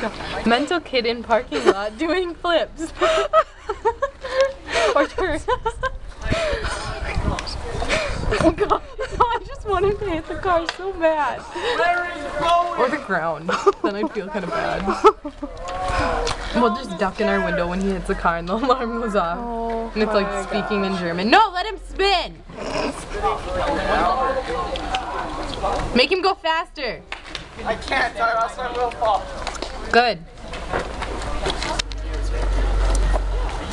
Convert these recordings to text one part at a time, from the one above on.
god. Mental kid in parking lot doing flips. or turns. oh god. I just wanted to hit the car so bad. Or the ground. then I'd feel kind of bad. We'll just duck in our window when he hits the car and the alarm goes off. Oh, and it's like speaking in German. No, let him spin! Make him go faster. I can't, or else I will fall. Good.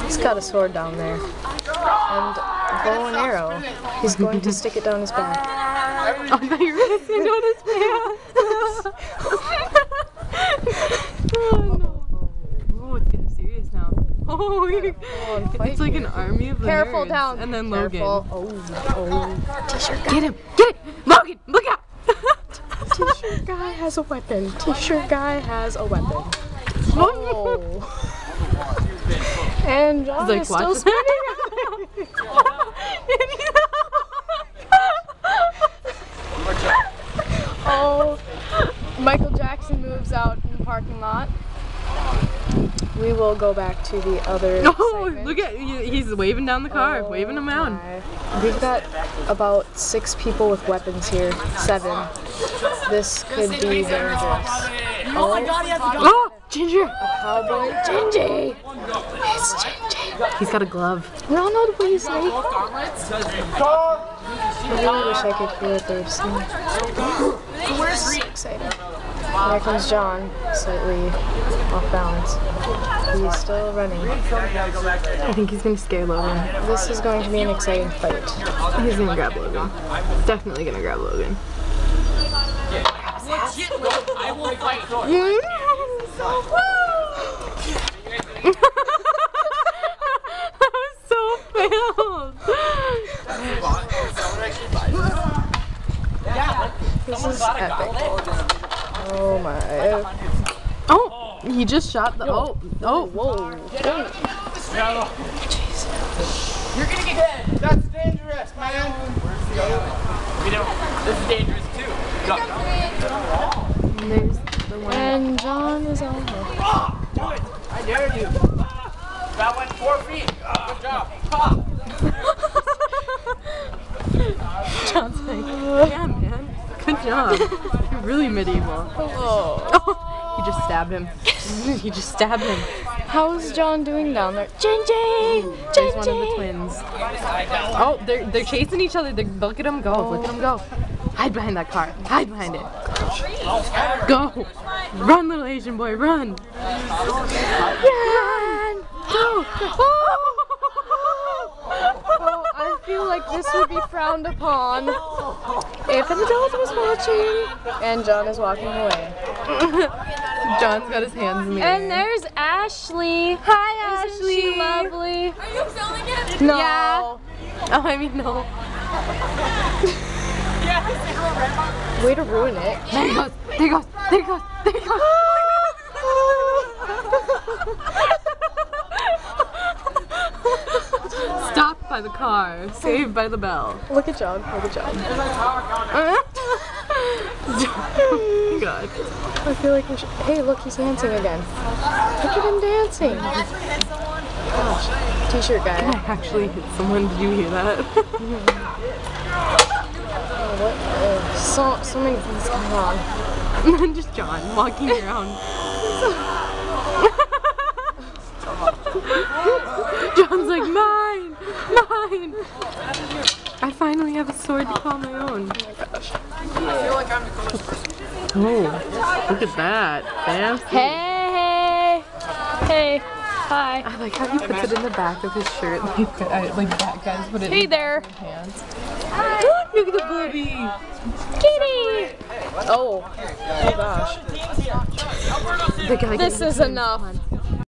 He's got a sword down there. And a bow and arrow. He's going to stick it down his back. Oh, I thought you were gonna say notice pants. oh no. Oh, it's getting serious now. Oh, it's like an army of the Careful down. And then Careful. Logan. Oh, oh. Get him! Get it! Logan, look out! T-shirt guy has a weapon. T-shirt guy has a weapon. Oh. and John like, is still spinning. oh, Michael Jackson moves out in the parking lot. We will go back to the other. Oh, segment. look at he's waving down the car, oh waving him out. my. We've got about six people with weapons here. Seven. This could be dangerous. Oh my god, he has a oh, gun. Oh, Ginger! Cowboy Gingy! It's Ginger. He's got a glove. Ronald Weasley. I really wish I could hear what they're saying. Where's So excited. Here comes John, slightly off balance. He's still running. I think he's gonna scare Logan. This is going to be an exciting fight. He's gonna grab Logan. Definitely gonna grab Logan. I will fight was so. Oh my. Oh, he just shot the. Oh, oh. Whoa. You're gonna get dead. That's dangerous, man. We don't. This is dangerous too. Go. And there's the one. And John is on the Ah, do it. I dare you. That went four feet. Good job. Ah. John's like, yeah, man. Good job. You're really medieval. Oh, he just stabbed him. he just stabbed him. How's John doing down there? Gingy! He's one of the twins. Oh, they're they're chasing each other. They're, look at him go. Look at him go. Hide behind that car. Hide behind it. Go. Run, little Asian boy. Run. Run! Go! Oh, I feel like this would be frowned upon if an adult was watching. And John is walking away. John's got his hands in the air. And there's Ashley. Hi, Isn't Ashley. She lovely. Are you filming it? No. Yeah. Oh, I mean, no. Way to ruin it. There he goes. There he goes. There he goes. There he goes. Stopped by the car. Saved by the bell. Look at John. Look at John. oh God. I feel like we should. Hey, look, he's dancing again. Look at him dancing. Gosh. T-shirt guy. I actually hit someone. Did you hear that? What? Uh, so, so many things going on. Just John walking around. John's like, mine! Mine! I finally have a sword to call my own. Oh, look at that. Fancy. Hey, hey, hi. I like how he puts it in the back of his shirt, like, like that guys put it Hey in there. their pants. Look at the booby! Kitty. Oh, oh gosh. This is enough.